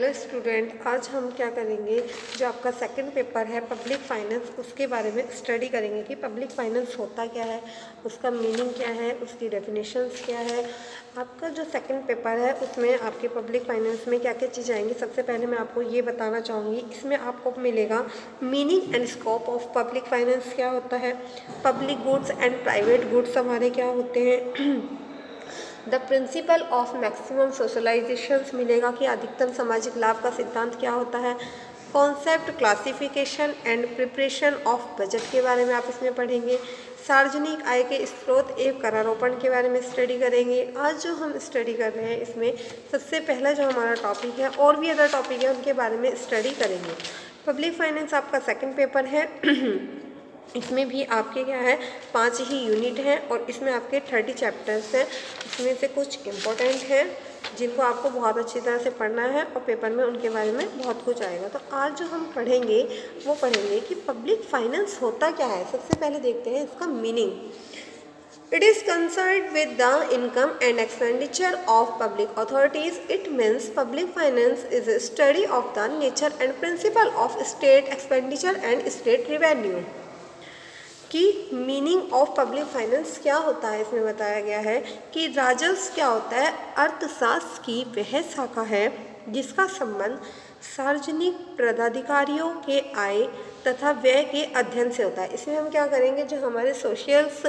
Hello student, आज हम क्या करेंगे, जो आपका सेकंड पेपर है पब्लिक फाइनेंस उसके बारे में स्टडी करेंगे कि पब्लिक फाइनेंस होता क्या है, उसका मीनिंग क्या है, उसकी डेफिनेशंस क्या है। आपका जो सेकंड पेपर है, उसमें आपके पब्लिक फाइनेंस में क्या क्या चीज़ें आएँगी, सबसे पहले मैं आपको ये बताना चाहूँगी, इसमें आपको मिलेगा meaning and scope of public finance क्या होता है public goods and private goods हमारे क्या होते हैं the principle of maximum socialisation मिलेगा कि अधिकतम सामाजिक लाभ का सिद्धांत क्या होता है? Concept classification and preparation of budget के बारे में आप इसमें पढ़ेंगे। सार्वजनिक आय के स्रोत एवं करारोपण के बारे में स्टडी करेंगे। आज जो हम स्टडी कर रहे हैं, इसमें सबसे पहला जो हमारा टॉपिक है, और भी अदर टॉपिक है, उनके बारे में स्टडी करेंगे। पब्लिक फाइनेंस आपका सेकंड पेपर है। इसमें भी आपके क्या है, पाँच ही यूनिट हैं और इसमें आपके थर्टी चैप्टर्स हैं। इसमें से कुछ इम्पोर्टेंट हैं, जिनको आपको बहुत अच्छी तरह से पढ़ना है और पेपर में उनके बारे में बहुत कुछ आएगा। तो आज जो हम पढ़ेंगे, वो पढ़ेंगे कि पब्लिक फाइनेंस होता क्या है। सबसे पहले देखते हैं इसका meaning it is concerned with the income and expenditure of public authorities it means public finance is study of the nature and principle of state expenditure and state revenue कि meaning of public finance क्या होता है? इसमें बताया गया है कि राजस्व क्या होता है? अर्थशास्त्र की वह शाखा है जिसका संबंध सार्वजनिक पदाधिकारियों के आय तथा व्यय के अध्ययन से होता है। इसमें हम क्या करेंगे? जो हमारे सोशल्स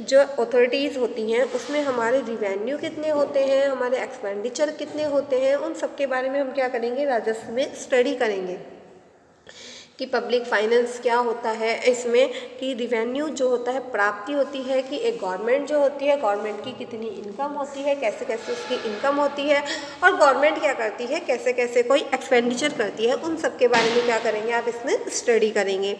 जो अथॉरिटीज़ होती हैं, उसमें हमारे रिवेन्यू कितने होते हैं, हमारे एक्सपेंडिचर कितने होते हैं, उन सब के बारे में हम क्या करेंगे? राजस्व में स्टडी करेंगे। कि पब्लिक फाइनेंस क्या होता है? इसमें कि रिवेन्यू जो होता है, प्राप्ति होती है कि एक गवर्नमेंट जो होती है गवर्नमेंट की कितनी इनकम होती है कैसे कैसे उसकी इनकम होती है और गवर्नमेंट क्या करती है कैसे कैसे कोई एक्सपेंडिचर करती है, उन सब के बारे में क्या करेंगे, आप इसमें स्टडी करेंगे।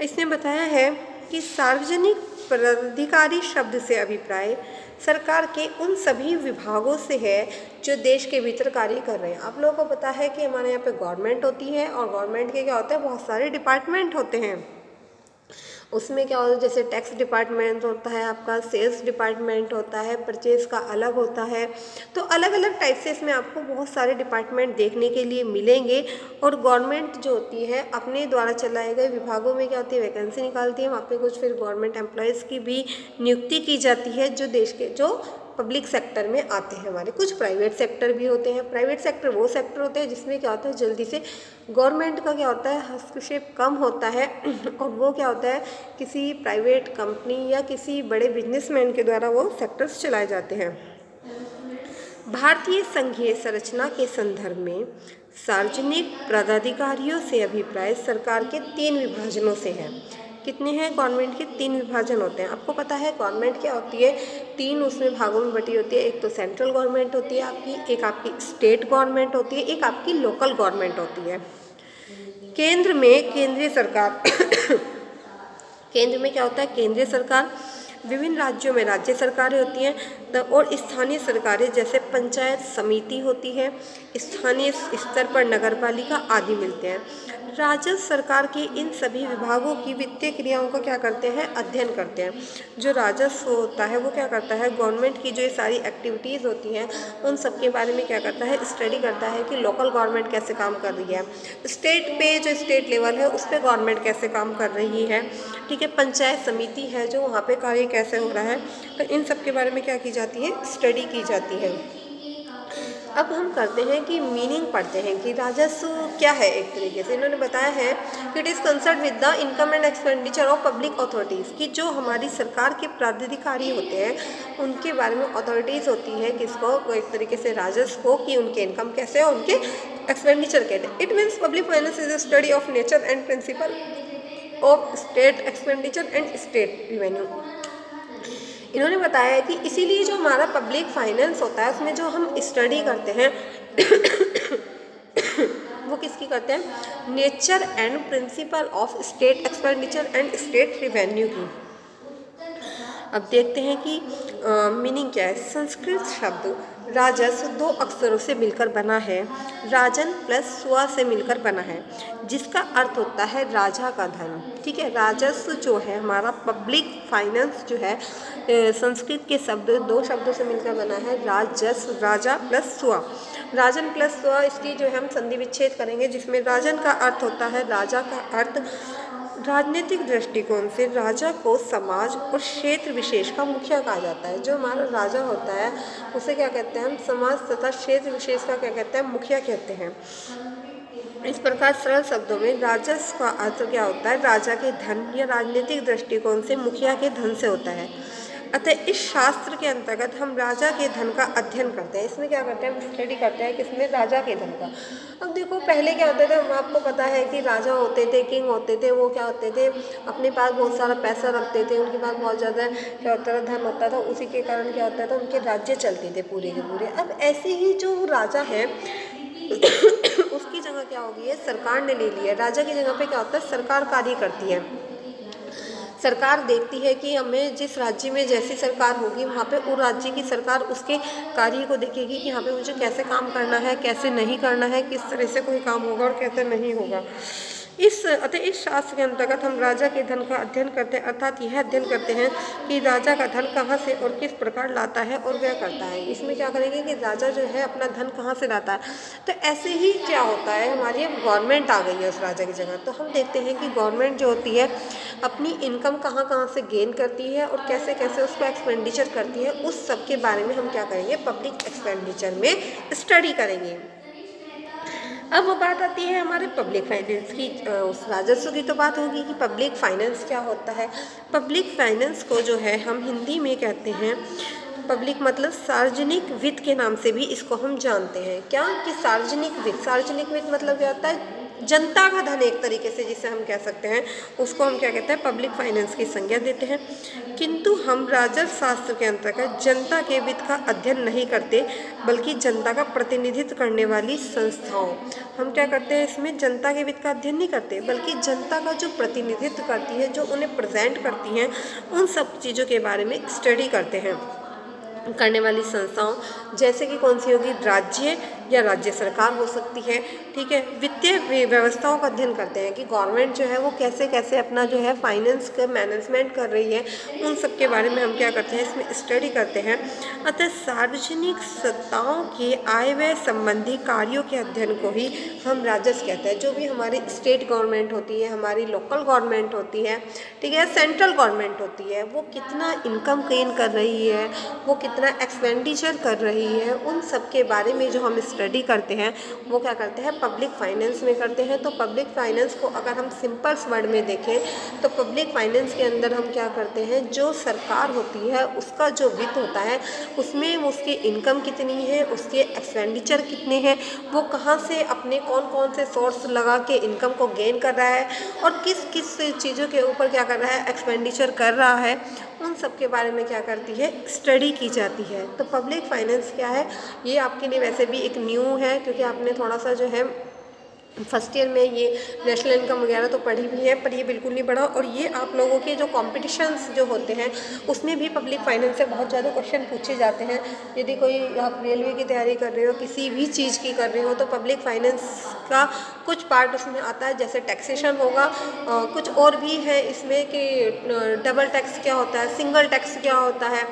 इसने बताया है कि सार्वजनिक प्राधिकारी शब्द से अभिप्राय सरकार के उन सभी विभागों से है जो देश के भीतर कार्य कर रहे हैं। आप लोगों को पता है कि हमारे यहाँ पे गवर्नमेंट होती है और गवर्नमेंट के क्या होते हैं? बहुत सारे डिपार्टमेंट होते हैं। उसमें क्या होता है, जैसे टैक्स डिपार्टमेंट होता है, आपका सेल्स डिपार्टमेंट होता है परचेज़ का अलग होता है तो अलग अलग टाइप से इसमें आपको बहुत सारे डिपार्टमेंट देखने के लिए मिलेंगे और गवर्नमेंट जो होती है, अपने द्वारा चलाए गए विभागों में क्या होती है वैकेंसी निकालती है, वहाँ पर कुछ फिर गवर्नमेंट एम्प्लॉयज़ की भी नियुक्ति की जाती है, जो देश के, जो पब्लिक सेक्टर में आते हैं हमारे। कुछ प्राइवेट सेक्टर भी होते हैं। प्राइवेट सेक्टर वो सेक्टर होते हैं जिसमें क्या होता है, जल्दी से गवर्नमेंट का क्या होता है, हस्तक्षेप कम होता है। और वो क्या होता है, किसी प्राइवेट कंपनी या किसी बड़े बिजनेसमैन के द्वारा वो सेक्टर्स चलाए जाते हैं। भारतीय संघीय संरचना के संदर्भ में सार्वजनिक पदाधिकारियों से अभिप्राय सरकार के तीन विभाजनों से है। कितने हैं? गवर्नमेंट के तीन विभाजन होते हैं। आपको पता है गवर्नमेंट क्या होती है? तीन उसमें भागों में बटी होती है, एक तो सेंट्रल गवर्नमेंट होती है आपकी, एक आपकी स्टेट गवर्नमेंट होती है, एक आपकी लोकल गवर्नमेंट होती है। केंद्र में केंद्रीय सरकार, केंद्र में क्या होता है? केंद्रीय सरकार विभिन्न राज्यों में राज्य सरकारें होती हैं और स्थानीय सरकारें जैसे पंचायत समिति होती है, स्थानीय स्तर पर नगर पालिका आदि मिलते हैं। राजस्व सरकार के इन सभी विभागों की वित्तीय क्रियाओं का क्या करते हैं? अध्ययन करते हैं। जो राजस्व होता है, वो क्या करता है? गवर्नमेंट की जो ये सारी एक्टिविटीज़ होती हैं, उन सब के बारे में क्या करता है? स्टडी करता है कि लोकल गवर्नमेंट कैसे काम कर रही है। स्टेट पे जो स्टेट लेवल है, उस पर गवर्नमेंट कैसे काम कर रही है। ठीक है, पंचायत समिति है जो वहाँ पर कार्य कैसे हो रहा है तो इन सब के बारे में क्या की जाती है? स्टडी की जाती है। अब हम करते हैं कि मीनिंग पढ़ते हैं कि राजस्व क्या है एक तरीके से। इन्होंने बताया है कि it is concern with the income and expenditure of public authorities कि जो हमारी सरकार के प्राधिकारी होते हैं, उनके बारे में अथॉरिटीज़ होती है किसको एक तरीके से राजस्व को कि उनके इनकम कैसे है, उनके एक्सपेंडिचर कैसे। It means public finance is a study of nature and principle of state expenditure and state revenue इन्होंने बताया है कि इसीलिए जो हमारा पब्लिक फाइनेंस होता है, उसमें जो हम स्टडी करते हैं, वो किसकी करते हैं? Nature and principle of state expenditure and state revenue की। अब देखते हैं कि मीनिंग क्या है? संस्कृत शब्द राजस्व दो अक्षरों से मिलकर बना है। राजन प्लस स्व से मिलकर बना है, जिसका अर्थ होता है राजा का धन। ठीक है राजस्व जो है, हमारा पब्लिक फाइनेंस जो है संस्कृत के शब्द, दो शब्दों से मिलकर बना है राजस्व राजा प्लस स्व राजन प्लस स्व इसकी जो है हम संधि विच्छेद करेंगे, जिसमें राजन का अर्थ होता है, राजा का अर्थ राजनीतिक दृष्टिकोण से राजा को समाज और क्षेत्र विशेष का मुखिया कहा जाता है। जो हमारा राजा होता है, उसे क्या कहते हैं हम? समाज तथा क्षेत्र विशेष का क्या कहते हैं? मुखिया कहते हैं। इस प्रकार सरल शब्दों में राजस्व का अर्थ क्या होता है? राजा के धन या राजनीतिक दृष्टिकोण से मुखिया के धन से होता है। अतः इस शास्त्र के अंतर्गत हम राजा के धन का अध्ययन करते हैं। इसमें क्या करते हैं? हम स्टडी करते हैं किसमें राजा के धन का। अब देखो, पहले क्या होते थे? हम आपको पता है कि राजा होते थे किंग होते थे, वो क्या होते थे? अपने पास बहुत सारा पैसा रखते थे, उनके पास बहुत ज़्यादा क्या होता था? धन होता था। उसी के कारण क्या होता था? उनके राज्य चलते थे पूरे के पूरे। अब ऐसे ही जो राजा है, उसकी जगह क्या होगी? है सरकार ने ले लिया। राजा की जगह पे क्या होता है? सरकार कार्य करती है। सरकार देखती है कि हमें जिस राज्य में जैसी सरकार होगी, वहाँ पे उस राज्य की सरकार उसके कार्य को देखेगी कि यहाँ पे मुझे कैसे काम करना है, कैसे नहीं करना है, किस तरह से कोई काम होगा और कैसे नहीं होगा। इस अतः इस शास्त्र के अंतर्गत हम राजा के धन का अध्ययन करते हैं, अर्थात यह अध्ययन करते हैं कि राजा का धन कहाँ से और किस प्रकार लाता है और व्यय करता है। इसमें क्या करेंगे कि राजा जो है अपना धन कहाँ से लाता है। तो ऐसे ही क्या होता है, हमारी गवर्नमेंट आ गई है उस राजा की जगह। तो हम देखते हैं कि गवर्नमेंट जो होती है, अपनी इनकम कहाँ कहाँ से गेन करती है और कैसे कैसे उसको एक्सपेंडिचर करती है, उस सब के बारे में हम क्या करेंगे पब्लिक एक्सपेंडिचर में स्टडी करेंगे। अब वो बात आती है हमारे पब्लिक फाइनेंस की उस राजस्व की तो बात होगी कि पब्लिक फाइनेंस क्या होता है। पब्लिक फाइनेंस को जो है हम हिंदी में कहते हैं पब्लिक मतलब सार्वजनिक वित्त के नाम से भी इसको हम जानते हैं। क्या कि सार्वजनिक वित्त? सार्वजनिक वित्त मतलब क्या होता है? जनता का धन एक तरीके से, जिसे हम कह सकते हैं, उसको हम क्या कहते हैं पब्लिक फाइनेंस की संज्ञा देते हैं। किंतु हम राजस्व शास्त्र के अंतर्गत जनता के वित्त का अध्ययन नहीं करते, बल्कि जनता का प्रतिनिधित्व करने वाली संस्थाओं। हम क्या करते हैं इसमें? जनता के वित्त का अध्ययन नहीं करते, बल्कि जनता का जो प्रतिनिधित्व करती है, जो उन्हें प्रजेंट करती हैं, उन सब चीज़ों के बारे में स्टडी करते हैं। करने वाली संस्थाओं, जैसे कि कौन सी होगी? राज्य या राज्य सरकार हो सकती है, ठीक है? वित्तीय व्यवस्थाओं का अध्ययन करते हैं कि गवर्नमेंट जो है वो कैसे कैसे अपना जो है फाइनेंस का मैनेजमेंट कर रही है, उन सब के बारे में हम क्या करते हैं, इसमें स्टडी करते हैं। अतः सार्वजनिक सत्ताओं के आय व्यय संबंधी कार्यों के अध्ययन को ही हम राजस्व कहते हैं, जो भी हमारी स्टेट गवर्नमेंट होती है, हमारी लोकल गवर्नमेंट होती है, ठीक है? सेंट्रल गवर्नमेंट होती है, वो कितना इनकम गेन कर रही है, वो कितना एक्सपेंडिचर कर रही है, उन सब के बारे में जो हम स्टडी करते हैं, वो क्या करते हैं पब्लिक फाइनेंस में करते हैं। तो पब्लिक फाइनेंस को अगर हम सिंपल्स वर्ड में देखें तो पब्लिक फाइनेंस के अंदर हम क्या करते हैं, जो सरकार होती है, उसका जो वित्त होता है, उसमें उसकी इनकम कितनी है, उसके एक्सपेंडिचर कितने हैं, वो कहाँ से अपने कौन कौन से सोर्स लगा के इनकम को गेन कर रहा है, और किस किस चीज़ों के ऊपर क्या कर रहा है एक्सपेंडिचर कर रहा है। उन सब के बारे में क्या करती है? स्टडी की जाती है। तो पब्लिक फाइनेंस क्या है? ये आपके लिए वैसे भी एक न्यू है, क्योंकि आपने थोड़ा सा जो है फ़र्स्ट ईयर में ये नेशनल इनकम वगैरह तो पढ़ी भी है, पर ये बिल्कुल नहीं पढ़ा। और ये आप लोगों के जो कॉम्पिटिशन्स जो होते हैं, उसमें भी पब्लिक फाइनेंस से बहुत ज़्यादा क्वेश्चन पूछे जाते हैं। यदि कोई आप रेलवे की तैयारी कर रहे हो, किसी भी चीज़ की कर रहे हो तो पब्लिक फाइनेंस का कुछ पार्ट उसमें आता है, जैसे टैक्सेशन होगा। कुछ और भी है इसमें कि डबल टैक्स क्या होता है सिंगल टैक्स क्या होता है।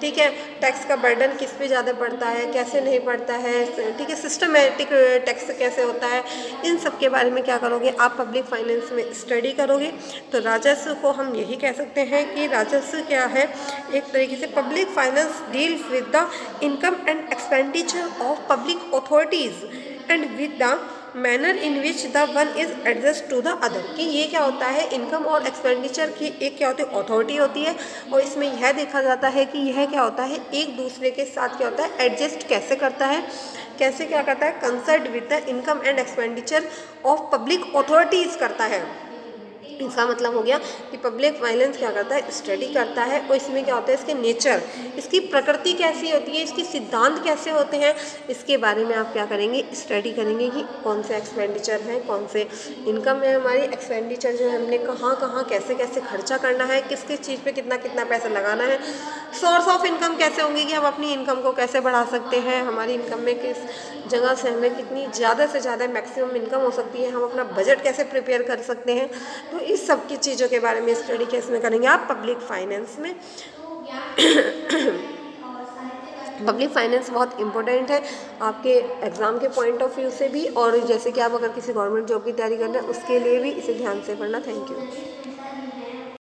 ठीक है टैक्स का बर्डन किस पे ज़्यादा पड़ता है, कैसे नहीं पड़ता है, ठीक है सिस्टमेटिक टैक्स कैसे होता है इन सब के बारे में क्या करोगे? आप पब्लिक फाइनेंस में स्टडी करोगे। तो राजस्व को हम यही कह सकते हैं कि राजस्व क्या है? एक तरीके से public finance deals with the income and expenditure of public authorities and with the manner in which the one is adjust to the other कि ये क्या होता है? इनकम और एक्सपेंडिचर की एक क्या होती है? अथॉरिटी होती है। और इसमें यह देखा जाता है कि यह क्या होता है? एक दूसरे के साथ क्या होता है? एडजस्ट कैसे करता है? कैसे क्या करता है? Concerned with the income and expenditure of public authorities करता है। इसका मतलब हो गया कि पब्लिक वायलेंस क्या करता है? स्टडी करता है। और इसमें क्या होता है? इसके नेचर इसकी प्रकृति कैसी होती है? इसकी सिद्धांत कैसे होते हैं? इसके बारे में आप क्या करेंगे? स्टडी करेंगे कि कौन से एक्सपेंडिचर हैं, कौन से इनकम है हमारी। एक्सपेंडिचर जो है हमने कहाँ कहाँ, कैसे कैसे खर्चा करना है? किस किस चीज़ पर कितना कितना पैसा लगाना है? सोर्स ऑफ़ इनकम कैसे होंगे कि हम अपनी इनकम को कैसे बढ़ा सकते हैं? हमारी इनकम में किस जगह से हमें कितनी ज़्यादा से ज़्यादा मैक्सिमम इनकम हो सकती है? हम अपना बजट कैसे प्रिपेयर कर सकते हैं? तो इस सब की चीज़ों के बारे में स्टडी कैसे में करेंगे आप पब्लिक फाइनेंस में। पब्लिक फाइनेंस बहुत इंपॉर्टेंट है आपके एग्ज़ाम के पॉइंट ऑफ़ व्यू से भी और जैसे कि आप अगर किसी गवर्नमेंट जॉब की तैयारी कर रहे हैं उसके लिए भी इसे ध्यान से पढ़ना। Thank you